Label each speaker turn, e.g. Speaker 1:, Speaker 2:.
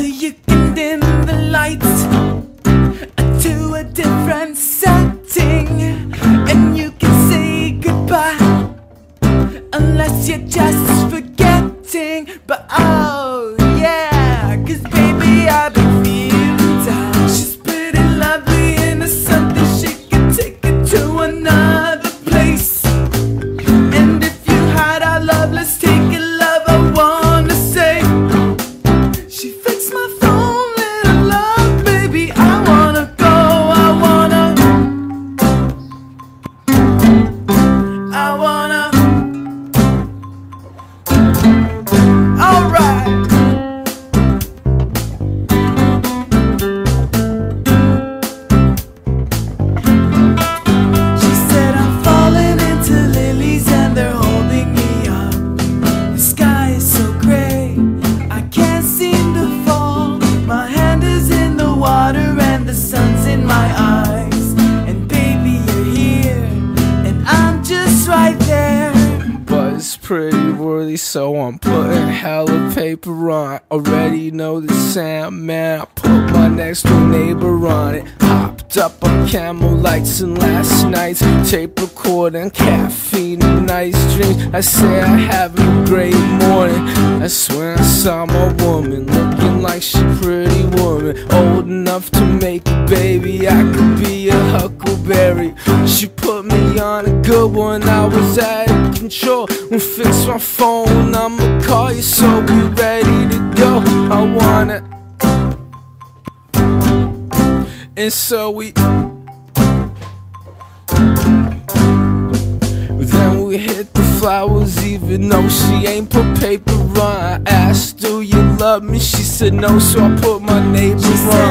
Speaker 1: You can dim the lights? To a different setting, and you can say goodbye. Unless you're just forgetting. But oh
Speaker 2: It's pretty worthy, so I'm putting hella paper on. Already know the sound, man. I put my next door neighbor on it. Hopped up on camel lights and last night's tape recording, caffeine and nice drinks. I say I have a great morning. That's when I saw my woman looking like she pretty woman, old enough to make a baby. One. I was out of control. When fix my phone, I'ma call you so we ready to go. I wanna. And so we. Then we hit the flowers, even though she ain't put paper on. I asked, Do you love me? She said no, so I put my neighbor on.